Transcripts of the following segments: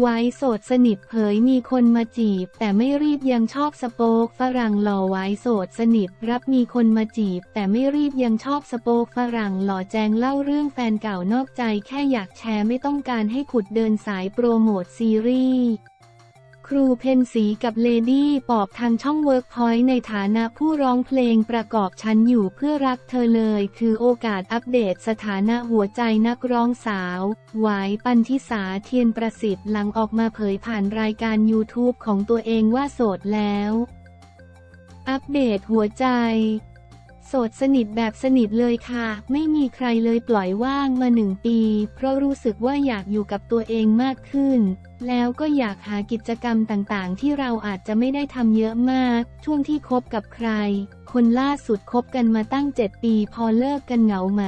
หวายโสดสนิทเผยมีคนมาจีบ แต่ไม่รีบยังชอบสเป๊กฝรั่งหล่อหวายโสดสนิทรับมีคนมาจีบ แต่ไม่รีบยังชอบสเป๊กฝรั่งหล่อแจงเล่าเรื่องแฟนเก่านอกใจแค่อยากแชร์ไม่ต้องการให้ขุดเดินสายโปรโมทซีรีส์ ครูเพ็ญศรีกับเลดี้ปอบทางช่องเวิร์กพอยต์ในฐานะผู้ร้องเพลงประกอบฉันอยู่เพื่อรักเธอเลยคือโอกาสอัปเดตสถานะหัวใจนักร้องสาว หวายปันทิสาเทียนประสิทธิ์หลังออกมาเผยผ่านรายการ YouTube ของตัวเองว่าโสดแล้ว อัปเดตหัวใจ สดสนิทแบบสนิทเลยค่ะ ไม่มีใครเลยปล่อยว่างมาหนึ่งปี เพราะรู้สึกว่าอยากอยู่กับตัวเองมากขึ้น แล้วก็อยากหากิจกรรมต่างๆ ที่เราอาจจะไม่ได้ทำเยอะมาก ช่วงที่คบกับใคร คนล่าสุดคบกันมาตั้ง 7 ปีพอเลิกกันเหงาไหม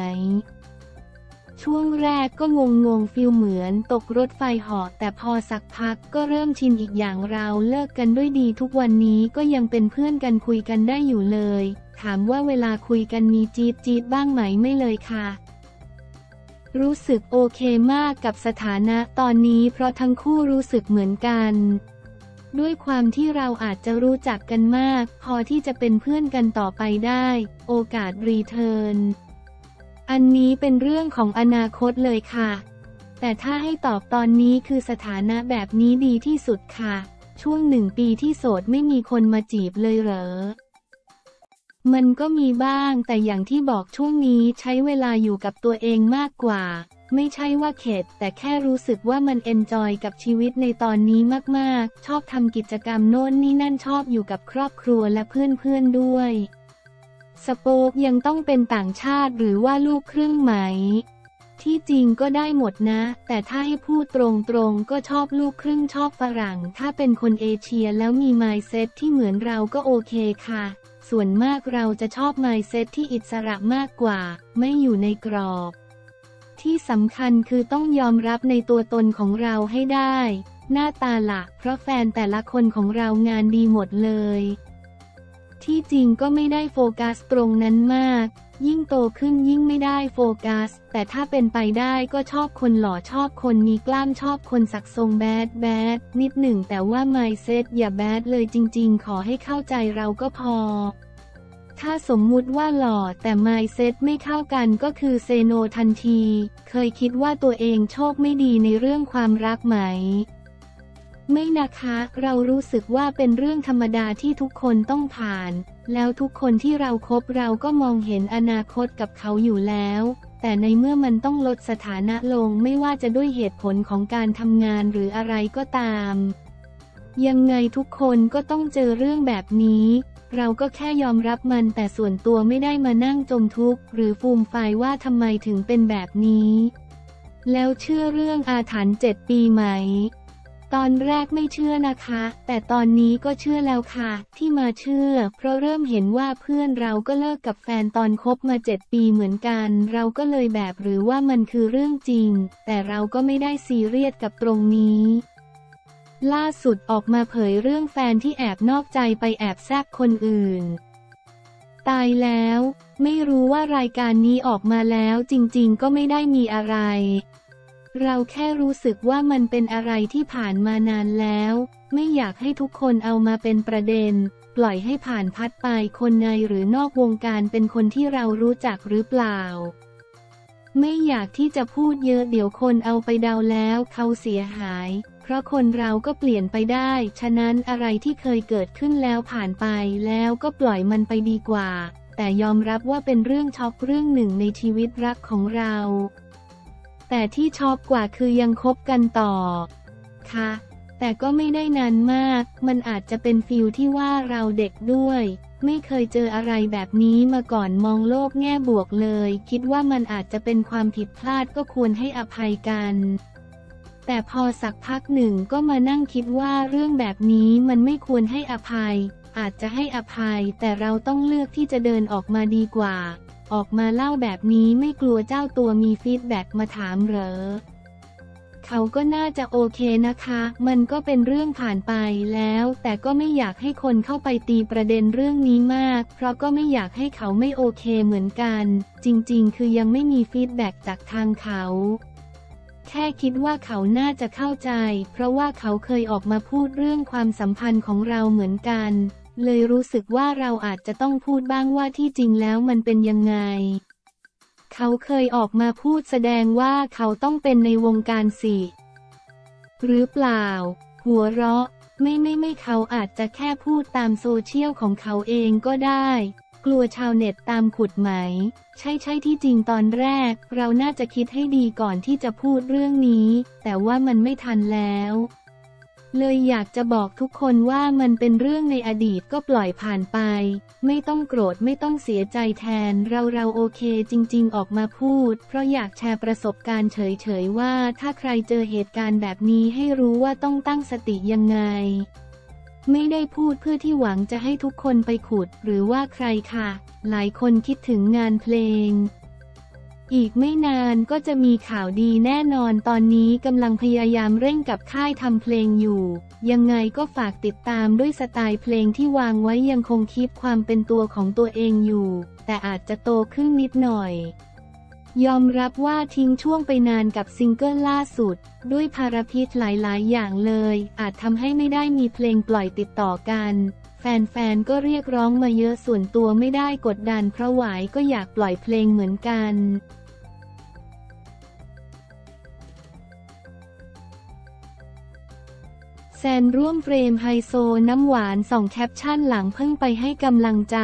ช่วงแรกก็งงงงฟิลเหมือนตกรถไฟหาะแต่พอสักพักก็เริ่มชินอีกอย่างเราเลิกกันด้วยดีทุกวันนี้ก็ยังเป็นเพื่อนกันคุยกันได้อยู่เลย ถามว่าเวลาคุยกันมีจี๊ดจี๊ดบ้างไหมไม่เลยค่ะ รู้สึกโอเคมากกับสถานะตอนนี้เพราะทั้งคู่รู้สึกเหมือนกัน ด้วยความที่เราอาจจะรู้จักกันมาก พอที่จะเป็นเพื่อนกันต่อไปได้ โอกาส return อันนี้เป็นเรื่องของอนาคตเลยค่ะ แต่ถ้าให้ตอบตอนนี้คือสถานะแบบนี้ดีที่สุดค่ะ ช่วงหนึ่งปีที่โสดไม่มีคนมาจีบเลยเหรอ มันก็มีบ้างแต่อย่างที่บอกช่วงนี้ใช้เวลาอยู่กับตัวเองมากกว่า ไม่ใช่ว่าเข็ด แต่แค่รู้สึกว่ามัน enjoy กับชีวิตในตอนนี้มากๆ ชอบทำกิจกรรมโน่นนี่นั่นชอบอยู่กับครอบครัวและเพื่อนๆด้วย สโปกยังต้องเป็นต่างชาติหรือว่าลูกครึ่งไหม ที่จริงก็ได้หมดนะ แต่ถ้าให้พูดตรงๆ ก็ชอบลูกครึ่งชอบฝรั่ง ถ้าเป็นคนเอเชียแล้วมีไมเซ็ตที่เหมือนเราก็โอเคค่ะ ส่วนมากเราจะชอบไมเซ็ตที่อิสระมากกว่า ไม่อยู่ในกรอบ ที่สำคัญคือต้องยอมรับในตัวตนของเราให้ได้ หน้าตาละเพราะแฟนแต่ละคนของเรางานดีหมดเลย ที่จริงก็ไม่ได้โฟกัสตรงนั้นมาก ยิ่งโตขึ้นยิ่งไม่ได้โฟกัส แต่ถ้าเป็นไปได้ก็ชอบคนหล่อชอบคนมีกล้ามชอบคนสักทรง bad bad นิดหนึ่งแต่ว่า mindset อย่า bad เลยจริงๆ ขอให้เข้าใจเราก็พอ ถ้าสมมุติว่าหล่อแต่ mindset ไม่เข้ากันก็คือ say no ทันที เคยคิดว่าตัวเองโชคไม่ดีในเรื่องความรักไหม ไม่นะคะ เรารู้สึกว่าเป็นเรื่องธรรมดาที่ทุกคนต้องผ่าน แล้วทุกคนที่เราครบเราก็มองเห็นอนาคตกับเขาอยู่แล้ว แต่ในเมื่อมันต้องลดสถานะลงไม่ว่าจะด้วยเหตุผลของการทำงานหรืออะไรก็ตาม ยังไงทุกคนก็ต้องเจอเรื่องแบบนี้ เราก็แค่ยอมรับมันแต่ส่วนตัวไม่ได้มานั่งจมทุกข์ หรือฟูมไฟว่าทำไมถึงเป็นแบบนี้ แล้วเชื่อเรื่องอาถรรพ์เจ็ดปีไหม ตอนแรกไม่เชื่อนะคะ แต่ตอนนี้ก็เชื่อแล้วค่ะ ที่มาเชื่อ เพราะเริ่มเห็นว่าเพื่อนเราก็เลิกกับแฟนตอนคบมาเจ็ดปีเหมือนกัน เราก็เลยแบบหรือว่ามันคือเรื่องจริง แต่เราก็ไม่ได้ซีเรียสกับตรงนี้ล่าสุดออกมาเผยเรื่องแฟนที่แอบนอกใจไปแอบแซบคนอื่น ตายแล้ว ไม่รู้ว่ารายการนี้ออกมาแล้วจริงๆ ก็ไม่ได้มีอะไร เราแค่รู้สึกว่ามันเป็นอะไรที่ผ่านมานานแล้ว ไม่อยากให้ทุกคนเอามาเป็นประเด็น ปล่อยให้ผ่านพัดไปคนในหรือนอกวงการเป็นคนที่เรารู้จักหรือเปล่า ไม่อยากที่จะพูดเยอะเดี๋ยวคนเอาไปเดาแล้วเขาเสียหาย เพราะคนเราก็เปลี่ยนไปได้ ฉะนั้นอะไรที่เคยเกิดขึ้นแล้วผ่านไปแล้วก็ปล่อยมันไปดีกว่า แต่ยอมรับว่าเป็นเรื่องช็อกเรื่องหนึ่งในชีวิตรักของเรา แต่ที่ช็อกกว่าคือยังคบกันต่อ ค่ะ แต่ก็ไม่ได้นานมาก มันอาจจะเป็น feel ที่ว่าเราเด็กด้วย ไม่เคยเจออะไรแบบนี้มาก่อนมองโลกแง่บวกเลย คิดว่ามันอาจจะเป็นความผิดพลาดก็ควรให้อภัยกันแต่พอสักพักหนึ่งก็มานั่งคิดว่าเรื่องแบบนี้มันไม่ควรให้อภัย อาจจะให้อภัยแต่เราต้องเลือกที่จะเดินออกมาดีกว่า ออกมาเล่าแบบนี้ไม่กลัวเจ้าตัวมี feedback มาถามเหรอ เขาก็น่าจะโอเคนะคะ มันก็เป็นเรื่องผ่านไปแล้ว แต่ก็ไม่อยากให้คนเข้าไปตีประเด็นเรื่องนี้มาก เพราะก็ไม่อยากให้เขาไม่โอเคเหมือนกัน จริงๆ คือยังไม่มี feedback จากทางเขาแค่คิดว่าเขาน่าจะเข้าใจ เพราะว่าเขาเคยออกมาพูดเรื่องความสัมพันธ์ของเราเหมือนกัน เลยรู้สึกว่าเราอาจจะต้องพูดบ้างว่าที่จริงแล้วมันเป็นยังไง เขาเคยออกมาพูดแสดงว่าเขาต้องเป็นในวงการสิหรือเปล่า หัวเราะ ไม่ไม่ไม่เขาอาจจะแค่พูดตามโซเชียลของเขาเองก็ได้ กลัวชาวเน็ตตามขุดไหม ใช่ใช่ที่จริงตอนแรก เราน่าจะคิดให้ดีก่อนที่จะพูดเรื่องนี้ แต่ว่ามันไม่ทันแล้ว เลยอยากจะบอกทุกคนว่ามันเป็นเรื่องในอดีตก็ปล่อยผ่านไป ไม่ต้องโกรธไม่ต้องเสียใจแทน เราเราโอเคจริง ๆ ออกมาพูด เพราะอยากแชร์ประสบการณ์เฉยๆว่า ถ้าใครเจอเหตุการณ์แบบนี้ให้รู้ว่าต้องตั้งสติยังไง ไม่ได้พูดเพื่อที่หวังจะให้ทุกคนไปขุด หรือว่าใครค่ะ หลายคนคิดถึงงานเพลง อีกไม่นานก็จะมีข่าวดีแน่นอนตอนนี้กำลังพยายามเร่งกับค่ายทำเพลงอยู่ ยังไงก็ฝากติดตามด้วยสไตล์เพลงที่วางไว้ยังคงคิดความเป็นตัวของตัวเองอยู่ แต่อาจจะโตขึ้นนิดหน่อย ยอมรับว่าทิ้งช่วงไปนานกับซิงเกิลล่าสุด ด้วยภารพิษหลายๆ อย่างเลย อาจทำให้ไม่ได้มีเพลงปล่อยติดต่อกัน แฟนๆ ก็เรียกร้องมาเยอะส่วนตัวไม่ได้กดดันเพราะหวายก็อยากปล่อยเพลงเหมือนกันแซนร่วม frame ไฮโซน้ำหวานส่องแคปชั่นหลังเพิ่งไปให้กำลังใจ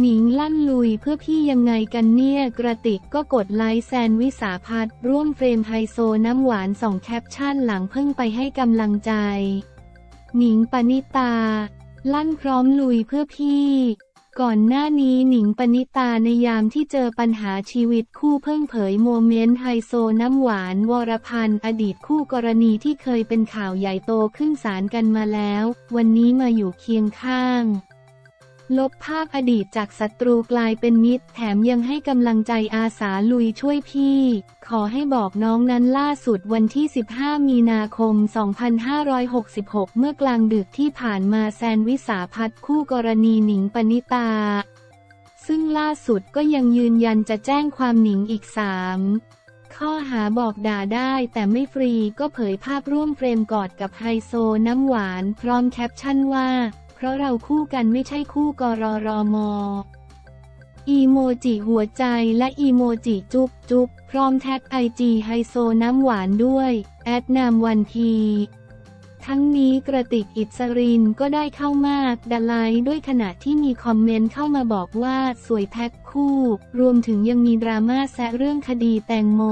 หนิงลั่นลุยเพื่อพี่ยังไงกันเนี่ยกระติกก็กดไลค์แซนวิสาพัฒร่วม frame ไฮโซน้ำหวานส่องแคปชั่นหลังเพิ่งไปให้กำลังใจ หนิงปณิตา ลั่นพร้อมลุยเพื่อพี่ก่อนหน้านี้หนิงปณิตาในยามที่เจอปัญหาชีวิตคู่เพิ่งเผยโมเมนต์ไฮโซน้ำหวานวรพันธ์อดีตคู่กรณีที่เคยเป็นข่าวใหญ่โตขึ้นศาลกันมาแล้ว วันนี้มาอยู่เคียงข้าง ลบภาพอดีตจากศัตรูกลายเป็นมิตร แถมยังให้กำลังใจอาสาลุยช่วยพี่ ขอให้บอกน้องนั้นล่าสุดวันที่ 15 มีนาคม 2566 เมื่อกลางดึกที่ผ่านมาแซนวิสาพัฒคู่กรณีหนิงปณิตา ซึ่งล่าสุดก็ยังยืนยันจะแจ้งความหนิงอีกสามข้อหาบอกด่าได้แต่ไม่ฟรีก็เผยภาพร่วมเฟรมกอดกับไฮโซน้ำหวาน พร้อมแคปชั่นว่า ราะเราคู่กันไม่ใช่คู่กรรมอีโมจิหัวใจและอีโมจิจุ๊บจุ๊บพร้อมแท็กไอจีไฮโซน้ำหวานด้วย แอดนามวันทีทั้งนี้กระติกอิสรินก็ได้เข้ามากดไลด้วยขณะที่มีคอมเมนต์เข้ามาบอกว่าสวยแพ็คคู่ รวมถึงยังมีดราม่าแซะเรื่องคดีแตงโม